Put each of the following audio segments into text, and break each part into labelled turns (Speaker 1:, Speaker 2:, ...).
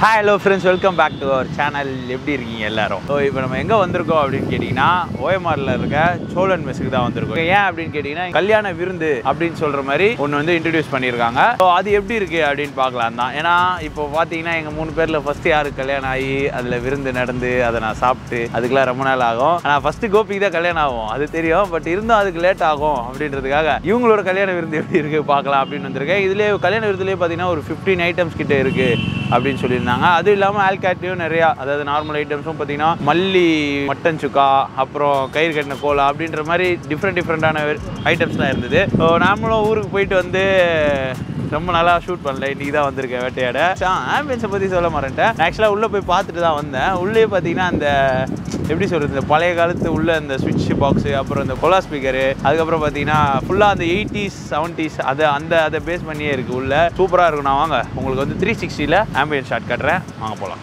Speaker 1: Hi hello friends welcome back to our channel எப்படி இருக்கீங்க எல்லாரும்? ஸோ இப்போ நம்ம எங்கே வந்திருக்கோம் அப்படின்னு கேட்டிங்கன்னா ஓஎம்ஆரில் இருக்க சோழன் மெஸ்ஸுக்கு தான் வந்திருக்கோம். ஏன் அப்படின்னு கேட்டிங்கன்னா கல்யாண விருந்து அப்படின்னு சொல்கிற மாதிரி ஒன்று வந்து இன்ட்ரடியூஸ் பண்ணியிருக்காங்க. ஸோ அது எப்படி இருக்குது அப்படின்னு பார்க்கலாம் தான். ஏன்னா இப்போ பார்த்தீங்கன்னா எங்கள் மூணு பேரில் ஃபஸ்ட்டு யாருக்கு கல்யாணம் ஆகி அதில் விருந்து நடந்து அதை நான் சாப்பிட்டு அதுக்கெல்லாம் ரொம்ப நாள் ஆகும். ஆனால் ஃபஸ்ட்டு கோபிக்கு தான் கல்யாணம் ஆகும். அது தெரியும். பட் இருந்தும் அதுக்கு லேட் ஆகும் அப்படின்றதுக்காக இவங்களோட கல்யாண விருந்து எப்படி இருக்குது பார்க்கலாம் அப்படின்னு வந்திருக்கேன். இதுலேயே கல்யாண விருந்துலேயே பார்த்தீங்கன்னா ஒரு ஃபிஃப்டீன் ஐட்டம்ஸ் கிட்டே இருக்குது அப்படின்னு சொல்லியிருந்தாங்க. அது இல்லாமல் ஆல்காட்லையும் நிறையா அதாவது நார்மல் ஐட்டம்ஸும் பார்த்தீங்கன்னா மல்லி மட்டன் சுக்கா அப்புறம் கயிறு கட்டின கோலா அப்படின்ற மாதிரி டிஃப்ரெண்ட் டிஃப்ரெண்ட்டான ஐட்டம்ஸ்லாம் இருந்தது. ஸோ நாமளும் ஊருக்கு போயிட்டு வந்து ரொம்ப நல்லா ஷூட் பண்ணல. இன்றைக்கி தான் வந்திருக்கேன் வேட்டையாட. ஆம்பியன்ஸை பற்றி சொல்ல மாட்டேன் ஆக்சுவலாக உள்ளே போய் பார்த்துட்டு தான் வந்தேன். உள்ளே பார்த்தீங்கன்னா அந்த எப்படி சொல்கிறது இந்த பழைய காலத்து உள்ள அந்த சுவிட்ச் பாக்ஸு அப்புறம் இந்த கொலா ஸ்பீக்கரு அதுக்கப்புறம் பார்த்தீங்கன்னா ஃபுல்லாக அந்த எயிட்டிஸ் செவன்ட்டிஸ் அதை அந்த அதை பேஸ் பண்ணியே இருக்குது உள்ள. சூப்பராக இருக்கும். நான் வாங்க. உங்களுக்கு வந்து த்ரீ சிக்ஸ்டியில் ஆம்பியன் ஷாட் கட்டுறேன். வாங்க போகலாம்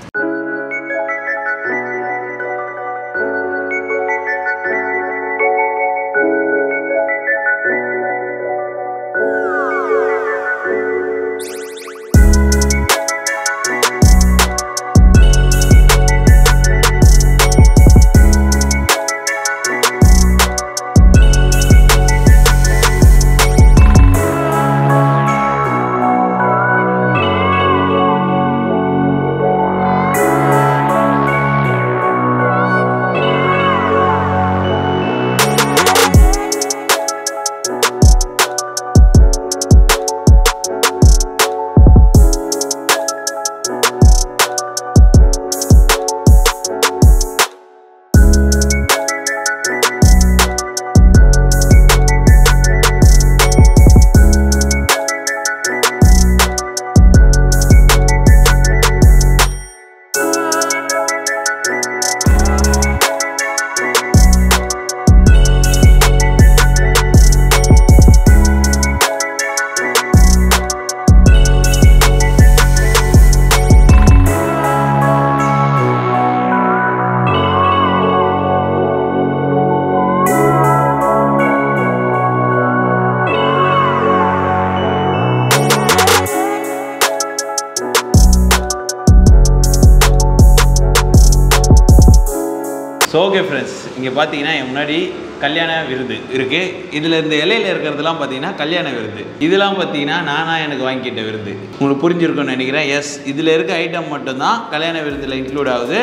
Speaker 1: முன்னாடி கல்யாண விருது இருக்குது இதில் இந்த இலையில இருக்கிறதுலாம் பார்த்தீங்கன்னா கல்யாண விருது. இதெல்லாம் பார்த்தீங்கன்னா நானாக எனக்கு வாங்கிக்கிட்ட விருது. உங்களுக்கு புரிஞ்சிருக்கும்னு நினைக்கிறேன். எஸ் இதில் இருக்க ஐட்டம் மட்டும்தான் கல்யாண விருதில் இன்க்ளூட் ஆகுது.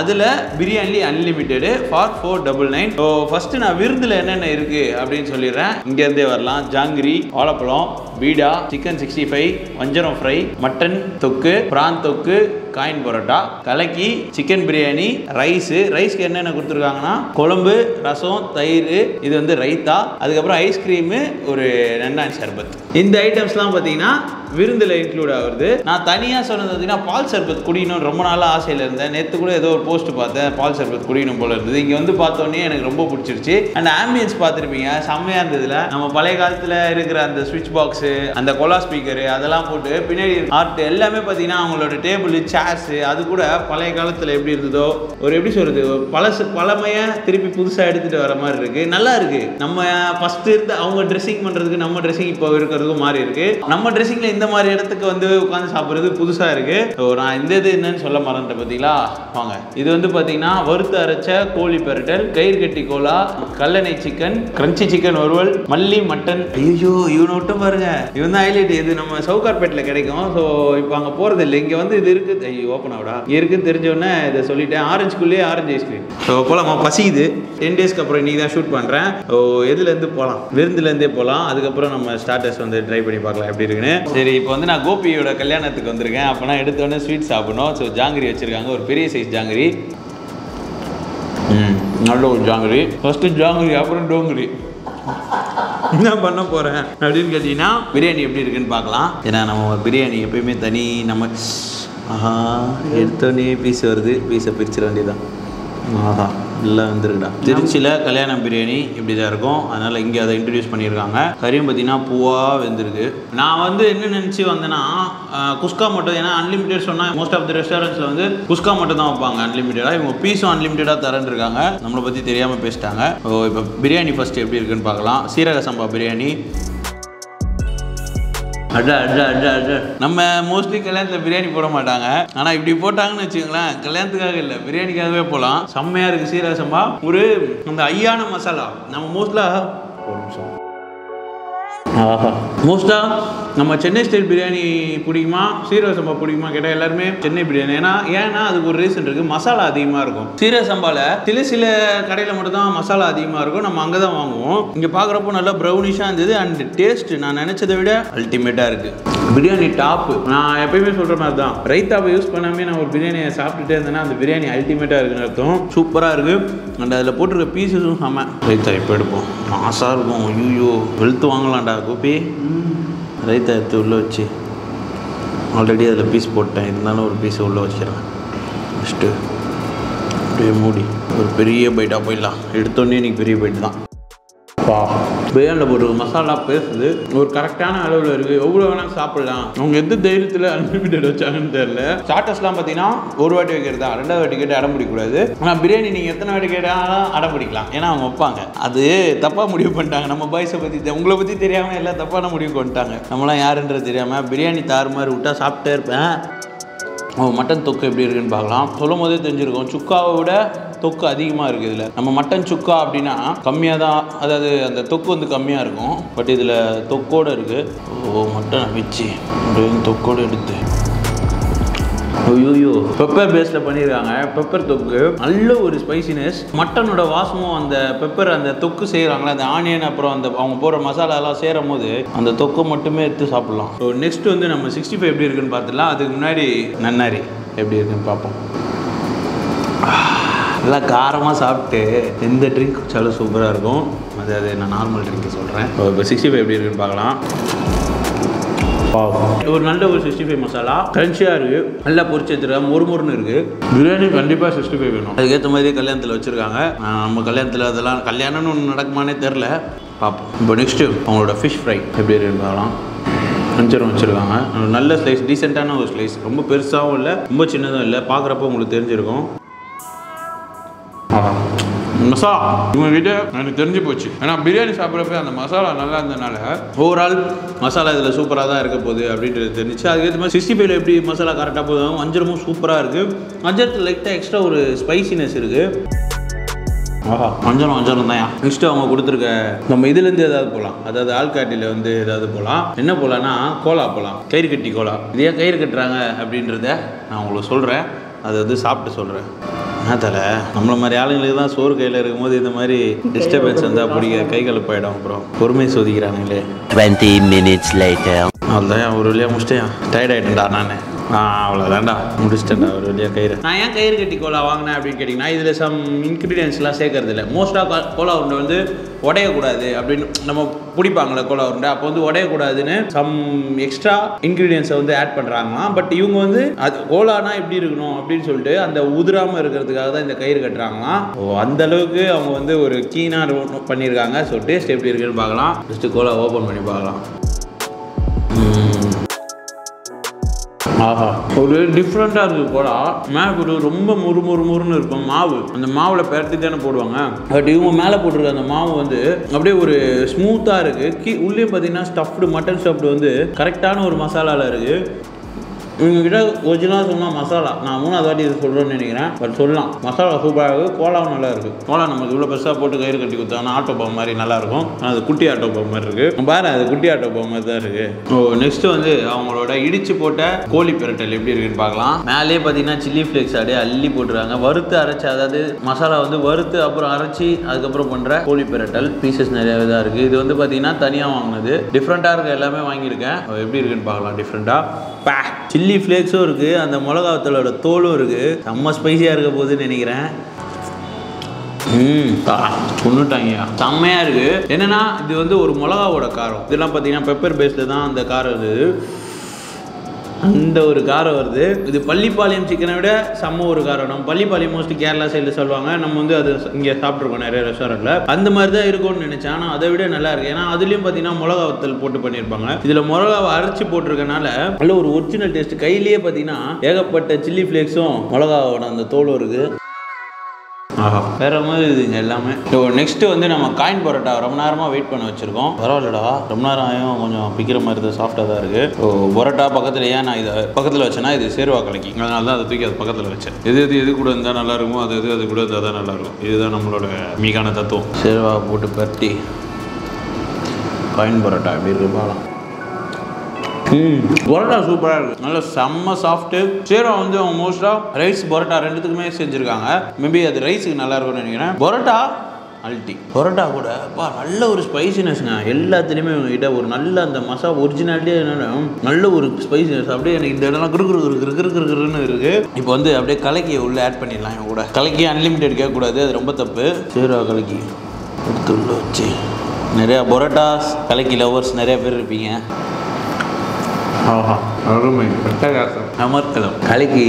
Speaker 1: அதில் biryani unlimited for four double nine so first நான் விருந்தில் என்னென்ன இருக்குது அப்படின்னு சொல்லிடுறேன். இங்கேருந்தே வரலாம். ஜாங்கிரி வாழைப்பழம் பீடா சிக்கன் சிக்ஸ்டி ஃபைவ் வஞ்சரம் ஃப்ரை மட்டன் தொக்கு பிரான் தொக்கு காயின் பரோட்டா கலக்கி சிக்கன் பிரியாணி ரைஸு ரைஸ்க்கு என்னென்ன கொடுத்துருக்காங்கன்னா குழம்பு ரசம் தயிர் இது வந்து ரைத்தா அதுக்கப்புறம் ஐஸ்கிரீமு ஒரு நன்னான் சர்பத். இந்த ஐட்டம்ஸ்லாம் பார்த்தீங்கன்னா விருந்தில் இன்க்ளூட் ஆகுது நான் தனியாக சொன்னது பார்த்தீங்கன்னா பால் சர்பத் குடிக்கணும்னு ரொம்ப நாளாக ஆசையில் இருந்தேன். நேற்று கூட ஏதோ ஒரு போஸ்ட் பார்த்தேன் பால் சர்பத் குடிக்கணும் போல இருந்தது. இங்கே வந்து பார்த்தோன்னே எனக்கு ரொம்ப பிடிச்சிருச்சு. அண்ட் ஆம்பியன்ஸ் பார்த்துருப்பீங்க செம்மையாக இருந்ததுல நம்ம பழைய காலத்தில் இருக்கிற அந்த சுவிட்ச் பாக்ஸு அந்த கொலா ஸ்பீக்கரு அதெல்லாம் போட்டு பின்னாடி ஆர்ட் எல்லாமே பார்த்தீங்கன்னா அவங்களோட டேபிள் சேர்ஸு அது கூட பழைய காலத்தில் எப்படி இருந்ததோ ஒரு எப்படி சொல்கிறது பழசு பழமையை திருப்பி புதுசாக எடுத்துகிட்டு வர மாதிரி இருக்குது நல்லா இருக்குது நம்ம ஃபஸ்ட்டு இருந்து அவங்க ட்ரெஸ்ஸிங் பண்ணுறதுக்கு நம்ம ட்ரெஸ்ஸிங் இப்போ இருக்கிறதுக்கும் மாறி இருக்குது நம்ம ட்ரெஸ்ஸிங்கில் இந்த மாதிரி இடத்துக்கு வந்து உட்காந்து சாப்பிட்றது புதுசாக இருக்குது ஸோ நான் இந்த இது என்னன்னு சொல்ல மறந்துட்டேன் பார்த்தீங்களா வாங்க. இது வந்து பார்த்தீங்கன்னா வறுத்து அரைச்ச கோழி பெரட்டல் கயிறு கட்டி கோலா கல்லணை சிக்கன் கிரன்ச்சி சிக்கன் வறுவல் மல்லி மட்டன் ஐயோ இவனை விட்டும் பாருங்க. இவன் தான் ஹைலைட் இது நம்ம சவுகார்பேட்டில் கிடைக்கும். ஸோ இப்போ அங்கே போகிறது இல்லை இங்கே வந்து இது இருக்குது. ஓப்பன் ஆகுடா? இருக்குன்னு தெரிஞ்சோடனே இதை சொல்லிட்டேன். ஆரஞ்சுக்குள்ளேயே ஆரஞ்சு ஐஸ்கிரீம் ஸோ போகலாமா பசிக்குது. டென் டேஸ்க்கு அப்புறம் இன்றைக்கி தான் ஷூட் பண்ணுறேன் ஓ எதுலேருந்து போகலாம் விருந்துலேருந்தே போகலாம் அதுக்கப்புறம் நம்ம ஸ்டார்டர்ஸ் வந்து ட்ரை பண்ணி பார்க்கலாம் எப்படி இருக்குன்னு. சரி இப்போ வந்து நான் கோபியோட கல்யாணத்துக்கு வந்திருக்கேன். அப்போனா எடுத்தோடனே ஸ்வீட் சாப்பிடணும். ஸோ ஜாங்கிரி வச்சுருக்காங்க. ஒரு பெரிய சைஸ் ஜாங்கிரி. நல்ல ஒரு ஜாங்கிரி. ஃபஸ்ட்டு ஜாங்கிரி அப்புறம் டோங்கிரி. என்ன பண்ண போகிறேன் அப்படின்னு கேட்டிங்கன்னா பிரியாணி எப்படி இருக்குன்னு பார்க்கலாம். ஏன்னா நம்ம பிரியாணி எப்பயுமே தனி நம்ம ஆஹா எடுத்தோடனே பீஸ் வருது பீஸை பிரிச்சிட வேண்டியதான் ஆஹா எல்லாம் வந்துருக்குடா. திருச்சியில் கல்யாணம் பிரியாணி இப்படி தான் இருக்கும். அதனால் இங்கே அதை இன்ட்ரடியூஸ் பண்ணியிருக்காங்க. கறியும் பார்த்தீங்கன்னா பூவாக வெந்திருக்கு. நான் வந்து என்ன நினச்சி வந்தேன்னா குஸ்கா மட்டும் ஏன்னா அன்லிமிட்டெட் சொன்னால் மோஸ்ட் ஆஃப் த ரெஸ்டாரண்ட்ஸில் வந்து குஸ்கா மட்டும் தான் வைப்பாங்க அன்லிமிட்டடாக இவங்க பீஸும் அன்லிமிட்டடாக தரேன் இருக்காங்க. நம்மளை பற்றி தெரியாமல் பேசிட்டாங்க. ஸோ இப்போ பிரியாணி ஃபஸ்ட்டு எப்படி இருக்குன்னு பார்க்கலாம். சீரக சம்பா பிரியாணி. அடா அடா அட அட. நம்ம மோஸ்ட்லி கல்யாணத்தில் பிரியாணி போட மாட்டாங்க. ஆனால் இப்படி போட்டாங்கன்னு வச்சுக்கோங்களேன் கல்யாணத்துக்காக இல்லை பிரியாணிக்காகவே போகலாம் செம்மையாக இருக்குது சீரக சம்பா. ஒரு அந்த ஐயான மசாலா. நம்ம மோஸ்ட்லாக ஒரு நிமிஷம். ஆஹா. மோஸ்ட்டாக நம்ம சென்னை ஸ்டைல் பிரியாணி பிடிக்குமா சீரக சம்பா பிடிக்குமா கேட்டால் எல்லாருமே சென்னை பிரியாணி. ஏன்னா ஏன்னா அதுக்கு ஒரு ரீசன் இருக்குது மசாலா அதிகமாக இருக்கும். சீரக சம்பாவில் சில சில கடையில் மட்டும்தான் மசாலா அதிகமாக இருக்கும். நம்ம அங்கே தான் வாங்குவோம். இங்கே பார்க்குறப்போ நல்லா ப்ரௌனிஷாக இருந்தது அண்ட் டேஸ்ட் நான் நினச்சதை விட அல்டிமேட்டாக இருக்குது பிரியாணி டாப்பு நான் எப்பயுமே சொல்கிற மாதிரி தான் ரைத்தாவை யூஸ் பண்ணாமே நான் ஒரு பிரியாணியை சாப்பிட்டுட்டே இருந்தேன்னா அந்த பிரியாணி அல்டிமேட்டாக இருக்குன்னு அர்த்தம். சூப்பராக இருக்குது அண்ட் அதில் போட்டிருக்க பீசஸும் செம்ம ரைத்தா இப்போ எடுப்போம். மாசாக இருக்கும். ஐயோ வெளுத்து வாங்கலாம்டா. கோபி. ரைத்தா எடுத்து உள்ளே வச்சு. ஆல்ரெடி அதில் பீஸ் போட்டேன். இருந்தாலும் ஒரு பீஸ் உள்ளே வச்சிடறேன். ஃபஸ்ட்டு அப்படியே மூடி. ஒரு பெரிய பைட்டாக போயிடலாம். எடுத்தோடனே இன்றைக்கி பெரிய பைட் தான். வா. பிரியாணியில் போட்டு மசாலா பேசுது. ஒரு கரெக்டான அளவில் இருக்குது எவ்வளோ வேணாலும் சாப்பிடலாம். அவங்க எந்த தைரியத்தில் அன்லிமிட்டட் வச்சாங்கன்னு தெரியல. ஸ்டார்டர்ஸ்லாம் பார்த்தீங்கன்னா ஒரு வாட்டி வைக்கிறதா ரெண்டாவது வாட்டி கேட்டு அடம் பிடிக்கக்கூடாது. ஆனால் பிரியாணி நீங்கள் எத்தனை வாட்டி கேட்டாலும் அடம் பிடிக்கலாம். ஏன்னா அவங்க வைப்பாங்க. அது தப்பாக முடிவு பண்ணிட்டாங்க. நம்ம பாய்ஸை பற்றி உங்களை பற்றி தெரியாமல் எல்லாம் தப்பான முடிவு பண்ணிட்டாங்க நம்மளாம் யாருன்றது தெரியாமல் பிரியாணி தாறு மாதிரி விட்டா சாப்பிட்டே இருப்பேன். மட்டன் தொக்கு எப்படி இருக்குன்னு பார்க்கலாம். சொல்லும் போதே தெரிஞ்சிருக்கும். சுக்காவை விட தொக்கு அதிகமாக இருக்குது இதில். நம்ம மட்டன் சுக்கா அப்படின்னா கம்மியாக தான் அதாவது அந்த தொக்கு வந்து கம்மியாக இருக்கும். பட் இதில் தொக்கோடு இருக்குது ஓ மட்டன் வச்சு தொக்கோடு எடுத்து. ஐயோ பெப்பர் பேஸில் பண்ணியிருக்காங்க பெப்பர் தொக்கு. நல்ல ஒரு ஸ்பைசினஸ் மட்டனோட வாசமும் அந்த பெப்பர் அந்த தொக்கு செய்கிறாங்களே அந்த ஆனியன் அப்புறம் அந்த அவங்க போடுற மசாலாலாம் சேரும் போது அந்த தொக்கை மட்டுமே எடுத்து சாப்பிட்லாம். ஸோ நெக்ஸ்ட் வந்து நம்ம சிக்ஸ்டி ஃபைவ் எப்படி இருக்குன்னு பார்த்துலாம் அதுக்கு முன்னாடி நன்னாரி எப்படி இருக்குன்னு பார்ப்போம். நல்லா காரமாக சாப்பிட்டு எந்த ட்ரிங்க் குடிச்சாலும் சூப்பராக இருக்கும். அது அது நான் நார்மல் ட்ரிங்க் சொல்கிறேன் இப்போ சிக்ஸ்டி ஃபைவ் எப்படி இருக்குன்னு பார்க்கலாம். ஒரு நல்ல ஒரு சிக்ஸ்டி ஃபைவ் மசாலா கிரன்ச்சியாக இருக்குது நல்லா பொரிச்சு வச்சிருக்காங்க மொறு மொறுன்னு இருக்குது பிரியாணி கண்டிப்பாக சிக்ஸ்டி ஃபைவ் வேணும். அதுக்கேற்ற மாதிரியே கல்யாணத்தில் வச்சுருக்காங்க. நம்ம கல்யாணத்தில் அதெல்லாம் கல்யாணம்னு ஒன்று நடக்குமானே தெரில பார்ப்போம் இப்போ நெக்ஸ்ட்டு அவங்களோட ஃபிஷ் ஃப்ரை எப்படி இருக்குன்னு பார்க்கலாம். வச்சுருக்காங்க. நல்ல ஸ்லைஸ் டீசெண்டான ஒரு ஸ்லைஸ் ரொம்ப பெருசாகவும் இல்லை ரொம்ப சின்னதும் இல்லை. பார்க்குறப்ப உங்களுக்கு தெரிஞ்சிருக்கும். மசாலா. இவங்ககிட்ட எனக்கு தெரிஞ்சு போச்சு. ஏன்னா பிரியாணி சாப்பிட்றப்ப அந்த மசாலா நல்லா இருந்தனால ஓவரால் மசாலா இதில் சூப்பராக தான் இருக்க போகுது அப்படின்றது தெரிஞ்சு அதுக்கேற்ற மாதிரி சிக்ஸ்டி ஃபைவ்ல எப்படி மசாலா கரெக்டாக போதும் வஞ்சரமும் சூப்பராக இருக்குது வஞ்சரத்தில் லைட்டாக எக்ஸ்ட்ரா ஒரு ஸ்பைசினஸ் இருக்குது ஆஹா மஞ்சளும் வஞ்சரம் தான் நெக்ஸ்ட்டு அவங்க கொடுத்துருக்க நம்ம இதுலேருந்து ஏதாவது போகலாம் அதாவது ஆள்காட்டியில் வந்து ஏதாவது போகலாம் என்ன போகலான்னா கோலா போகலாம் கயிறு கட்டி கோலா. இது ஏன் கயிறு கட்டுறாங்க அப்படின்றத நான் உங்களுக்கு சொல்கிறேன் அதை வந்து சாப்பிட்டு சொல்கிறேன் என்ன தலை நம்மள மாதிரி ஆளுங்களுக்கு தான் சோறு கையில் இருக்கும்போது இந்த மாதிரி டிஸ்டர்பன்ஸ் வந்தால் பிடிக்க கை கலப்பாயிடும் அப்புறம். பொறுமை சோதிக்கிறானுங்களே.
Speaker 2: 20 minutes later.
Speaker 1: அவ்வளோதான் ஒரு வழியாக முடிச்சிட்டேன். டயர்ட் ஆகிட்டேன்டா நான். அவ்வளோதான்டா முடிச்சிட்டேன்டா ஒரு வழியாக கயிறு. நான் ஏன் கயிறு கட்டி கோலா வாங்கினேன் அப்படின்னு கேட்டிங்கன்னா இதில் சம் இன்க்ரீடியன்ஸ்லாம் சேர்க்கறது இல்லை மோஸ்ட்டாக கோலா உருண்டை வந்து உடையக்கூடாது அப்படின்னு நம்ம பிடிப்பாங்களே கோலா உருண்டை. அப்போ வந்து உடையக்கூடாதுன்னு சம் எக்ஸ்ட்ரா இன்க்ரீடியன்ஸை வந்து ஆட் பண்ணுறாங்களாம் பட் இவங்க வந்து அது கோலானா எப்படி இருக்கணும் அப்படின்னு சொல்லிட்டு அந்த உதிராமல் இருக்கிறதுக்காக தான் இந்த கயிறு கட்டுறாங்களாம். ஓ அந்த அளவுக்கு அவங்க வந்து ஒரு கீனாக பண்ணியிருக்காங்க. ஸோ டேஸ்ட் எப்படி இருக்குன்னு பார்க்கலாம். ஃபஸ்ட்டு கோலா ஓப்பன் பண்ணி பார்க்கலாம். ஆஹா. ஒரு டிஃப்ரெண்ட்டாக இருக்குது போடா. மேலே ஒரு ரொம்ப முறு முறு முறுன்னு இருக்கும். மாவு. அந்த மாவில் பெரட்டி தானே போடுவாங்க. பட் இவங்க மேலே போட்டிருக்க அந்த மாவு வந்து அப்படியே ஒரு ஸ்மூத்தாக இருக்குது கீ உள்ளே பார்த்தீங்கன்னா ஸ்டஃப்டு மட்டன் ஸ்டஃப்டு வந்து கரெக்டான ஒரு மசாலாவில் இருக்குது இவங்ககிட்ட ஒரிஜினலாக சொன்னால் மசாலா. நான் மூணாவது வாட்டி இது சொல்கிறேன்னு நினைக்கிறேன். பட் சொல்லலாம். மசாலா சூப்பராக இருக்குது கோலாவும் நல்லா இருக்குது கோலா நமக்கு இவ்வளோ பெருசாக போட்டு கயிறு கட்டி கொடுத்தாங்கன்னா ஆட்டோ பாம் மாதிரி நல்லாயிருக்கும் அது குட்டி ஆட்டோ பாம் மாதிரி இருக்குது பாரு அது குட்டி ஆட்டோ பாம் மாதிரி தான் இருக்குது ஓ நெக்ஸ்ட் வந்து அவங்களோட இடிச்சு போட்ட கோழி பிரட்டல் எப்படி இருக்குன்னு பார்க்கலாம். மேலே பார்த்தீங்கன்னா சில்லி ஃப்ளேக்ஸ் அப்படியே அள்ளி போட்டுருக்காங்க. வறுத்து அரைச்சி அதாவது மசாலா வந்து வறுத்து அப்புறம் அரைச்சி அதுக்கப்புறம் பண்ணுற கோழி பிரட்டல் பீசஸ் நிறையவே தான் இருக்குது இது வந்து பார்த்தீங்கன்னா தனியாக வாங்கினது. டிஃப்ரெண்ட்டாக இருக்க எல்லாமே வாங்கியிருக்கேன். எப்படி இருக்குன்னு பார்க்கலாம். டிஃப்ரெண்ட்டாக பே சில்லி ஃப்ளேக்ஸும் இருக்குது அந்த மிளகாத்தலோட தோலும் இருக்குது செம்ம ஸ்பைசியாக இருக்க போகுதுன்னு நினைக்கிறேன். ம் செம்மையாக இருக்குது என்னன்னா இது வந்து ஒரு மிளகாவோட காரம். இதெல்லாம் பார்த்தீங்கன்னா பெப்பர் பேஸ்டில் தான் அந்த காரம் இருக்குது அந்த ஒரு காரம் வருது. இது பள்ளிப்பாளையம் சிக்கனை விட செம்ம ஒரு காரம். நம்ம பள்ளிப்பாளையம் மோஸ்ட்லி கேரளா சைடில் சொல்லுவாங்க. நம்ம வந்து அது இங்கே சாப்பிட்ருக்கோம் நிறைய ரெஸ்டாரண்ட்டில் அந்த மாதிரி தான் இருக்கும்னு நினச்சேன். ஆனால் அதை விட நல்லா இருக்கு. ஏன்னா அதுலேயும் பார்த்தீங்கன்னா மிளகா வத்தல் போட்டு பண்ணியிருப்பாங்க. இதில் மிளகாவை அரைச்சி போட்டிருக்கனால நல்ல ஒரு ஒரிஜினல் டேஸ்ட் கையிலேயே பார்த்தீங்கன்னா ஏகப்பட்ட சில்லி ஃப்ளேக்ஸும் மிளகாவோட அந்த தோலும் இருக்குது ஆஹா. வேற மாதிரி இதுங்க எல்லாமே. ஸோ நெக்ஸ்ட்டு வந்து நம்ம காயின் பரோட்டா ரொம்ப நேரமாக வெயிட் பண்ண வச்சுருக்கோம். பரவாயில்லடா. ரொம்ப நேரம் ஆயும் கொஞ்சம் பிக்கிற மாதிரி தான் சாஃப்டாக தான் இருக்குது ஸோ பரோட்டா பக்கத்தில் ஏன் நான் இதை பக்கத்தில் வச்சேன்னா இது சேர்வா கலக்கி. அதனால தான் அதை தூக்கி அது பக்கத்தில் வச்சேன். எது எது எது கூட இருந்தால் நல்லா இருக்குமோ அது எது அது கூட இருந்தால் தான் நல்லா இருக்கும். இதுதான் நம்மளோட மீகான தத்துவம். சேர்வா போட்டு பரட்டி. காயின் பரோட்டா எப்படி இருக்கு பார்க்கலாம் பரோட்டா சூப்பராக இருக்குது நல்ல செம்ம சாஃப்ட்டு சீரா வந்து அவங்க மோஸ்ட்டாக ரைஸ் பரோட்டா ரெண்டுத்துக்குமே செஞ்சுருக்காங்க. மேபி அது ரைஸுக்கு நல்லா இருக்கும்னு நினைக்கிறேன். பரோட்டா அல்டி பரோட்டா கூட பா நல்ல ஒரு ஸ்பைசினஸ்ங்க எல்லாத்துலேயுமே இவங்ககிட்ட ஒரு நல்ல அந்த மசா ஒரிஜினாலிட்டியே என்னென்னா நல்ல ஒரு ஸ்பைசினஸ் அப்படியே எனக்கு இந்த இடம்லாம் குறு குறு குறு குறு குறு இருக்குது இப்போ வந்து அப்படியே கலக்கியை உள்ளே ஆட் பண்ணிடலாம் இவங்க கூட. கலக்கி அன்லிமிட்டெட் கேட்கக்கூடாது அது ரொம்ப தப்பு. சீரா கலக்கி எடுத்து உள்ள வச்சு. நிறையா பரோட்டாஸ் கலக்கி லவர்ஸ் நிறைய பேர் இருப்பீங்க. அருமை. பிரட்டகாசம் அமர்க்கலம் கலைக்கு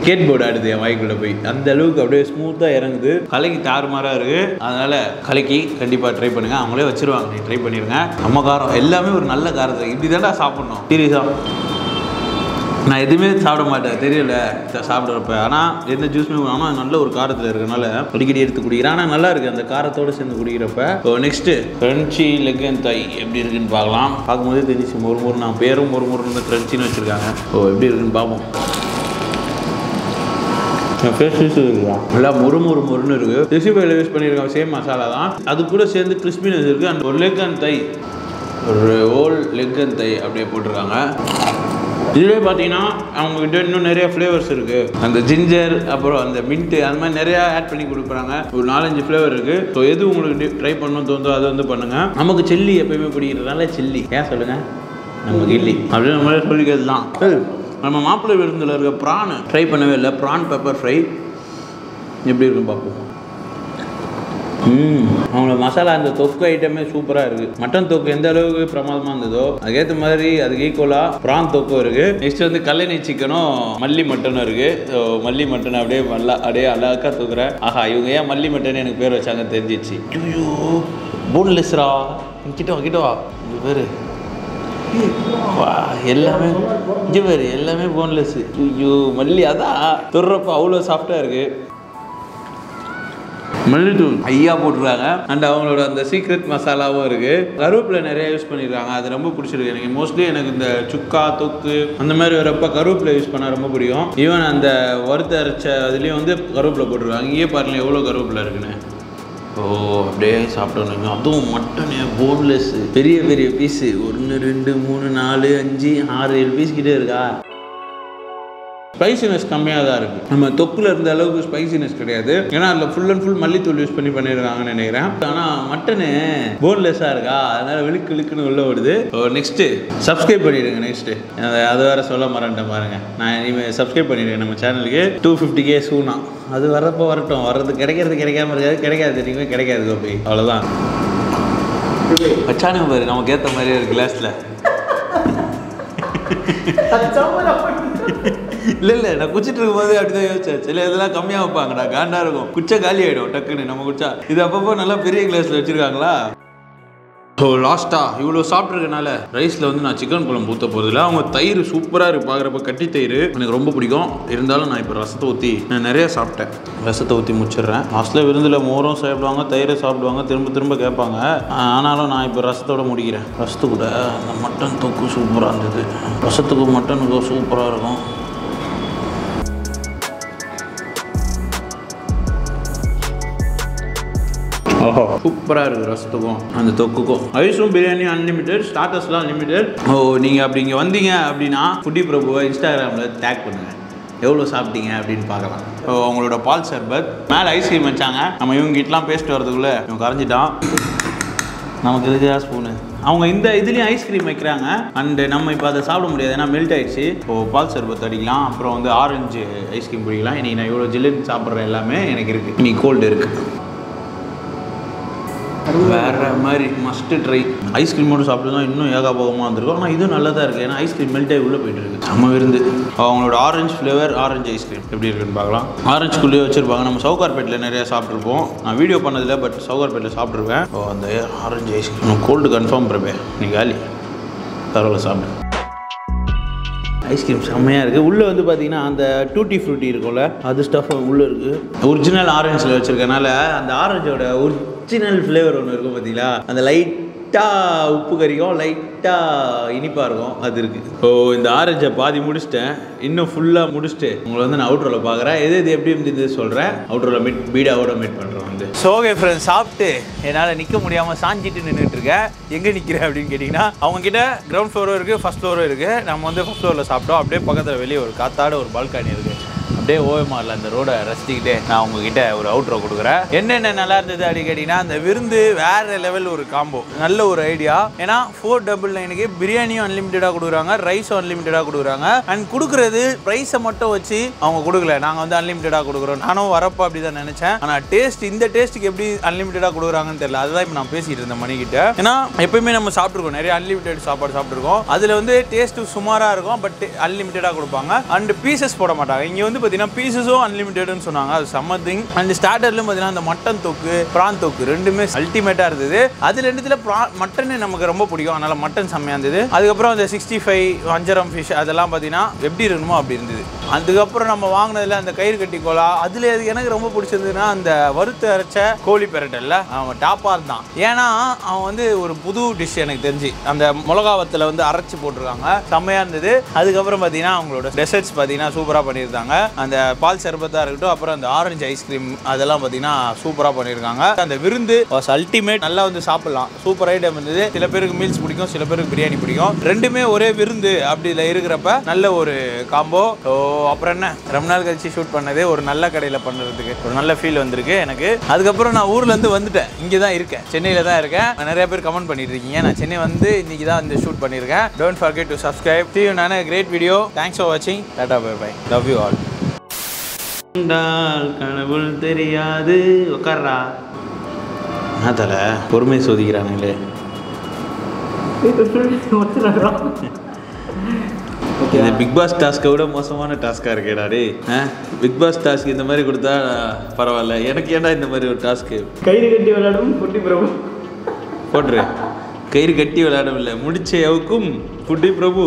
Speaker 1: ஸ்கேட் போர்டு ஆடுது என் வாய்க்குள்ள போய். அந்த அளவுக்கு அப்படியே ஸ்மூத்தாக இறங்குது. கலைக்கு தாறுமாறாக இருக்கு. அதனால கலைக்கு கண்டிப்பாக ட்ரை பண்ணுங்க. அவங்களே வச்சிருவாங்க. நீ ட்ரை பண்ணிருங்க. நம்ம காரம் எல்லாமே ஒரு நல்ல காரத்தை. இப்படி தான்டா சாப்பிடணும். சீரியஸா? நான் எதுவுமே சாப்பிட மாட்டேன். தெரியல சாப்பிட்றப்ப. ஆனால் எந்த ஜூஸுமே ஆனால் நல்ல ஒரு காரத்தில் இருக்கனால அடிக்கடி எடுத்து குடிக்கிறேன். ஆனால் நல்லா இருக்குது அந்த காரத்தோடு சேர்ந்து குடிக்கிறப்ப so next crunchy leg and thigh எப்படி இருக்குன்னு பார்க்கலாம். பார்க்கும்போதே தெரிஞ்சு மொறு மொறு நான் பேரும் மொறு மொறுன்னு கிரன்ச்சின்னு வச்சுருக்காங்க. ஸோ எப்படி இருக்குன்னு பார்ப்போம். நல்லா மொறு மொறு மொறுன்னு இருக்கு. சிக்ஸ்டி ஃபைவ்ல யூஸ் பண்ணியிருக்காங்க சேம் மசாலா தான். அது கூட சேர்ந்து கிறிஸ்பினஸ் இருக்கு. அண்ட் ஒரு லெக் அண்ட் தை ஒரு ஹோல் லெக் அண்ட் தை அப்படியே போட்டிருக்காங்க. இதுவே பார்த்தீங்கன்னா அவங்ககிட்ட இன்னும் நிறைய ஃப்ளேவர்ஸ் இருக்கு. அந்த ஜிஞ்சர் அப்புறம் அந்த மின்ட்டு அந்த மாதிரி நிறைய ஆட் பண்ணி கொடுக்குறாங்க. ஒரு நாலஞ்சு ஃப்ளேவர் இருக்கு. ஸோ எது உங்களுக்கு ட்ரை பண்ணணும் தோணுதோ அதை வந்து பண்ணுங்க. நமக்கு சில்லி எப்பயுமே பிடிக்கிறதுனால சில்லி ஏன் சொல்லுங்க? நம்ம கில்லி அப்படின்னு நம்மளே சொல்லிக்கிறது தான் சரி, நம்ம மாப்பிள்ளை விருந்தில் இருக்க ப்ரான் ட்ரை பண்ணவே இல்லை. ப்ரான் பெப்பர் ஃப்ரை எப்படி இருக்குன்னு பார்ப்போம். ம் அவங்களோட மசாலா அந்த தொக்கு ஐட்டமே சூப்பராக இருக்குது மட்டன் தொக்கு எந்த அளவுக்கு பிரமாதமாக இருந்ததோ அதுக்கேற்ற மாதிரி அதுக்கு ஈக்குவலாக ப்ரான் தொக்கும் இருக்குது நெக்ஸ்ட் வந்து கல்லணை சிக்கனும் மல்லி மட்டனும் இருக்குது ஸோ மல்லி மட்டன் அப்படியே நல்லா அப்படியே அழகாக தூக்குறேன். ஆஹா இவங்க ஏன் மல்லி மட்டன் எனக்கு பேர் வச்சாங்க தெரிஞ்சிச்சு ஐயோ போன்லெஸ்ரா கிட்ட வா கிட்ட வா. பேர். வா எல்லாமே இங்கே பேர் எல்லாமே போன்லெஸ் ஐயோ மல்லி அதான். துர்றப்போ அவ்வளோ சாஃப்டாக இருக்குது மல்லித்தூள். ஐயா போட்டுருக்காங்க அண்ட் அவங்களோட அந்த சீக்ரெட் மசாலாவும் இருக்கு. கருவேப்பிலை நிறைய யூஸ் பண்ணியிருக்காங்க அது ரொம்ப பிடிச்சிருக்கு. எனக்கு மோஸ்ட்லி எனக்கு இந்த சுக்கா தொக்கு அந்த மாதிரி வரப்ப கருவேப்பிலை யூஸ் பண்ண ரொம்ப பிடிக்கும். ஈவன் அந்த வறுத்த அரைச்ச அதுலேயும் வந்து கருவேப்பிலை போட்டிருக்காங்க இங்கே பாருங்க எவ்வளோ கருவேப்பிலை இருக்குன்னு. ஓ அப்படியே சாப்பிட்டோம் அதுவும் மட்டனே போன்லெஸ் பெரிய பெரிய பீஸு ஒன்று ரெண்டு மூணு நாலு அஞ்சு ஆறு ஏழு பீஸ் கிட்டே இருக்கா? ஸ்பைசினஸ் கம்மியாக தான் இருக்குது நம்ம தொக்குல இருந்த அளவுக்கு ஸ்பைசினஸ் கிடையாது. ஏன்னா அதில் ஃபுல் அண்ட் ஃபுல் மல்லித்தூள் யூஸ் பண்ணி பண்ணியிருக்காங்கன்னு நினைக்கிறேன். ஆனால் மட்டனு போன்லெஸ்ஸாக இருக்கா? அதனால விழுக்கு விழுக்குன்னு உள்ள வருது நெக்ஸ்ட்டு சப்ஸ்கிரைப் பண்ணிடுங்க நெக்ஸ்ட்டு அது வேற சொல்ல மறந்துட்டேன் பாருங்க. நான் இனிமேல் சப்ஸ்கிரைப் பண்ணிடுறேன் நம்ம சேனலுக்கு டூ ஃபிஃப்டி கே சூனா. அது வரப்போ வரட்டும். வர்றது கிடைக்கிறது கிடைக்காம இருக்காது. கிடைக்காது தெரியுமே? கிடைக்காது கோபி. அவ்வளோதான் வச்சானுங்க பாரு நமக்கு ஏற்ற மாதிரியே ஒரு கிளாஸில் இல்லை இல்லை நான் குச்சிட்டு இருக்கும்போது அப்படிதான் யோசிச்சேன். சில இதெல்லாம் கம்மியாக வைப்பாங்கடா காண்டா இருக்கும். குச்சா காலி ஆகிடும் டக்குன்னு நம்ம குச்சா இது அப்பப்போ நல்லா பெரிய கிளாஸில் வச்சுருக்காங்களா? ஸோ லாஸ்ட்டாக இவ்வளோ சாப்பிட்ருக்கனால ரைஸில் வந்து நான் சிக்கன் குழம்பு ஊற்ற போகிறதில்ல அவங்க தயிர் சூப்பராக இருக்கு. பார்க்குறப்ப கட்டி தயிர். எனக்கு ரொம்ப பிடிக்கும். இருந்தாலும் நான் இப்போ ரசத்தை ஊற்றி நான் நிறையா சாப்பிட்டேன். ரசத்தை ஊற்றி முடிச்சிடுறேன். லாஸ்ட்டில் விருந்தில் மோரும் சாப்பிடுவாங்க தயிரை சாப்பிடுவாங்க திரும்ப திரும்ப கேட்பாங்க. ஆனாலும் நான் இப்போ ரசத்தோட முடிக்கிறேன். ரசத்து கூட அந்த மட்டன் தொக்கு சூப்பராக இருந்தது. ரசத்துக்கும் மட்டனுக்கும் சூப்பராக இருக்கும். சூப்பராக இருக்குது ரசத்துக்கும். அந்த தொக்குக்கும். ஐஸும் பிரியாணி அன்லிமிட்டெட் ஸ்டார்டர்ஸ்லாம் அன்லிமிட்டெட் ஓ நீங்கள் அப்படி இங்கே வந்தீங்க அப்படின்னா ஃபுட்டி பிரபுவை இன்ஸ்டாகிராமில் டேக் பண்ணுங்கள் எவ்வளோ சாப்பிட்டீங்க அப்படின்னு பார்க்கலாம். ஸோ அவங்களோட பால் சர்பத். மேலே ஐஸ்கிரீம் வச்சாங்க. நம்ம இவங்க கிட்டலாம் பேசிட்டு வரதுக்குள்ளே இவன் கரைஞ்சிட்டான். நமக்கு இருக்குதா ஸ்பூனு அவங்க இந்த இதுலேயும் ஐஸ்கிரீம் வைக்கிறாங்க. அண்டு நம்ம இப்போ அதை சாப்பிட முடியாது ஏன்னா மெல்ட் ஆயிடுச்சு. இப்போ பால் சர்பத் அடிக்கலாம். அப்புறம் வந்து ஆரஞ்சு ஐஸ்கிரீம் பிடிக்கலாம் இன்றைக்கி நான் இவ்வளோ ஜில்லுன்னு சாப்பிட்ற எல்லாமே எனக்கு இருக்குது இன்னைக்கு கோல்டு இருக்குது வேற மாதிரி மஸ்ட் ட்ரை ஐஸ்கிரீமோடு சாப்பிட்டு இன்னும் ஏகாபோகமாக வந்திருக்கும். ஆனால் இதுவும் நல்லா தான் இருக்குது ஏன்னா ஐஸ்கிரீம் மெல்ட் ஆகி உள்ளே போயிட்டு இருக்கு. நம்ம விருந்து. அவங்களோட ஆரஞ்சு ஃப்ளேவர் ஆரஞ்சு ஐஸ்கிரீம் எப்படி இருக்குன்னு பார்க்கலாம். ஆரஞ்சுக்குள்ளேயே வச்சிருப்பாங்க. நம்ம சவுகார்பேட்டில் நிறைய சாப்பிட்ருப்போம் நான் வீடியோ பண்ணதில்ல பட் சவுகார்பேட்டில் சாப்பிட்ருவேன் ஓ அந்த orange ice cream cold confirm பிரபே. நீ காலி. பரவாயில்ல சாப்பிடு. ஐஸ்கிரீம் செம்மையாக இருக்குது உள்ளே வந்து பார்த்தீங்கன்னா அந்த டூட்டி ஃப்ரூட்டி இருக்கும்ல அது ஸ்டஃப் உள்ளே இருக்குது ஒரிஜினல் ஆரஞ்சில் வச்சுருக்கனால அந்த ஆரஞ்சோட ஒரிஜினல் ஃப்ளேவர் ஒன்று இருக்கும் பார்த்தீங்களா அந்த லைட்டாக உப்பு கறிக்கும் லைட்டாக இனிப்பாக இருக்கும். அது இருக்குது ஸோ இந்த ஆரஞ்சை பாதி முடிச்சிட்டேன். இன்னும் ஃபுல்லாக முடிச்சுட்டு உங்களை வந்து நான் அவுட்ரோவில் பார்க்குறேன் எது எது எப்படி இருந்தது சொல்கிறேன் அவுட்ரோவில் மீட் பீடாவோட மீட் பண்ணுறோம் வந்து. சோகே ஃப்ரெண்ட்ஸ் சாப்பிட்டு என்னால் நிற்க முடியாமல் சாஞ்சிட்டு நின்றுட்டு இருக்கேன். எங்கே நிற்கிறேன் அப்படின்னு கேட்டிங்கன்னா அவங்க கிட்ட கிரவுண்ட் ஃப்ளோரும் இருக்குது ஃபஸ்ட் ஃப்ளோரும் இருக்குது நம்ம வந்து ஃபஸ்ட் ஃப்ளோரில் சாப்பிட்டோம். அப்படியே பக்கத்தில் வெளியே ஒரு காத்தாட ஒரு பால்கனி இருக்குது அப்படியே ஓஎம்ஆரில் அந்த ரோடை ரசிச்சுக்கிட்டே நான் உங்ககிட்ட ஒரு அவுட்ரோ கொடுக்குறேன். என்னென்ன நல்லா இருந்தது அப்படின்னு கேட்டிங்கன்னா அந்த விருந்து வேற லெவல் ஒரு காம்போ நல்ல ஒரு ஐடியா ஏன்னா ஃபோர் டபுள் நைனுக்கு பிரியாணியும் அன்லிமிட்டடாக கொடுக்குறாங்க ரைஸும் அன்லிமிட்டடாக கொடுக்குறாங்க. அண்ட் கொடுக்குறது ப்ரைஸை மட்டும் வச்சு அவங்க கொடுக்கல. நாங்கள் வந்து அன்லிமிட்டடாக கொடுக்குறோம். நானும் வரப்போ அப்படி தான் நினச்சேன். ஆனால் டேஸ்ட் இந்த டேஸ்ட்டுக்கு எப்படி அன்லிமிட்டடாக கொடுக்குறாங்கன்னு தெரியல. அதுதான் இப்போ நான் பேசிட்டு இருந்தேன் மணிக்கிட்ட ஏன்னா எப்பயுமே நம்ம சாப்பிட்ருக்கோம் நிறைய அன்லிமிட்டட் சாப்பாடு சாப்பிட்ருக்கோம் அதில் வந்து டேஸ்ட் சுமாராக இருக்கும் பட் அன்லிமிட்டடாக கொடுப்பாங்க. அண்ட் பீசஸ் போட மாட்டாங்க. இங்கே வந்து பார்த்தீங்கன்னா பீசஸும் அன்லிமிட்டட்னு சொன்னாங்க. அது சம்மதிங் அண்ட் ஸ்டார்டர்லையும் பார்த்தீங்கன்னா அந்த மட்டன் தொக்கு ப்ரான் தொக்கு ரெண்டுமே அல்டிமேட்டாக இருந்தது. அது ரெண்டுத்தில் ப்ரா மட்டனே நமக்கு ரொம்ப பிடிக்கும். அதனால் மட்டன் செம்மையாக இருந்தது. அதுக்கப்புறம் அந்த சிக்ஸ்டி ஃபைவ் வஞ்சரம் ஃபிஷ் அதெல்லாம் பார்த்தீங்கன்னா எப்படி இருக்கணுமோ அப்படி இருந்தது. அதுக்கப்புறம் நம்ம வாங்கினதுல அந்த கயிறு கட்டி கோலா அதில் எனக்கு ரொம்ப பிடிச்சதுன்னா அந்த வறுத்து அரைச்ச கோழி பெரட்டல்ல அவன் டாப்பாக தான். ஏன்னா அவன் வந்து ஒரு புது டிஷ் எனக்கு தெரிஞ்சு. அந்த மிளகாவத்தில் வந்து அரைச்சி போட்டிருக்காங்க. செம்மையாக இருந்தது. அதுக்கப்புறம் பார்த்தீங்கன்னா அவங்களோட டெசர்ட்ஸ் பார்த்தீங்கன்னா சூப்பராக பண்ணியிருந்தாங்க. அந்த பால் சர்பத்தாக இருக்கட்டும் அப்புறம் அந்த ஆரஞ்சு ஐஸ்கிரீம் அதெல்லாம் பார்த்தீங்கன்னா சூப்பராக பண்ணியிருக்காங்க. அந்த விருந்து வாஸ் அல்டிமேட் நல்லா வந்து சாப்பிடலாம். சூப்பர் ஐட்டம் இருந்தது. சில பேருக்கு மீல்ஸ் பிடிக்கும் சில பேருக்கு பிரியாணி பிடிக்கும். ரெண்டுமே ஒரே விருந்து அப்படி இருக்கிறப்ப நல்ல ஒரு காம்போ ஓ அப்புறம் என்ன? ரொம்ப நாள் கழிச்சு ஷூட் பண்ணது ஒரு நல்ல கடையில் பண்ணுறதுக்கு ஒரு நல்ல ஃபீல் வந்திருக்கு எனக்கு. அதுக்கப்புறம் நான் ஊர்லேருந்து வந்துட்டேன். இங்கே தான் இருக்கேன். சென்னையில் தான் இருக்கேன். நிறைய பேர் கமெண்ட் பண்ணிட்டு இருக்கீங்க. நான் சென்னை வந்து இன்னைக்கு தான் வந்து ஷூட் பண்ணியிருக்கேன் don't forget to subscribe you நான் கிரேட் வீடியோ தேங்க்ஸ் ஃபார் வாட்சிங் tata bye bye love you all கடவுள் தெரியாது. உட்கார்றா என்ன தலை பொறுமை சோதிக்கிறானுங்களே இது பிக் பாஸ் டாஸ்க்கை விட மோசமான டாஸ்க்காக இருக்கேடா ஆ? பிக் பாஸ் டாஸ்க் இந்த மாதிரி கொடுத்தா பரவாயில்ல. எனக்கு ஏன்டா இந்த மாதிரி ஒரு டாஸ்க்கு
Speaker 3: கயிறு கட்டி விளையாடும் குட்டி பிரபு.
Speaker 1: போட்டுரு. கயிறு கட்டி விளையாடவில்லை. முடிச்ச எவுக்கும் குட்டி பிரபு.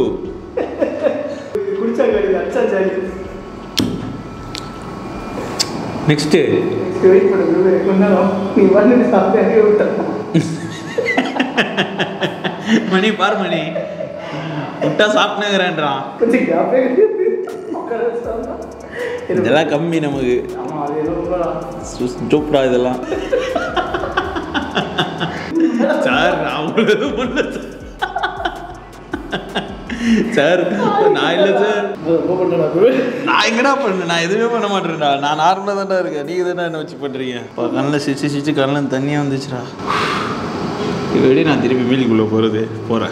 Speaker 1: நெக்ஸ்ட்டு மணி பார் மணி. விட்டா சாப்பிட்டுங்கிறேன்றான். இதெல்லாம் கம்மி நமக்கு. சூப்பரா இதெல்லாம். சார் சார் நான் இல்லை சார். நான் எங்கடா பண்ணேன் நான் எதுவுமே பண்ண மாட்டேன்டா. நான் நார்மலாக தான்டா இருக்கேன். நீங்கள் தானே என்ன வச்சு பண்ணுறீங்க இப்போ கண்ணில் சிரிச்சு சிரிச்சு கண்ணில் தண்ணியாக வந்துச்சுடா. இப்படி நான் திருப்பி மீலிக்குள்ளே போகிறது போகிறேன்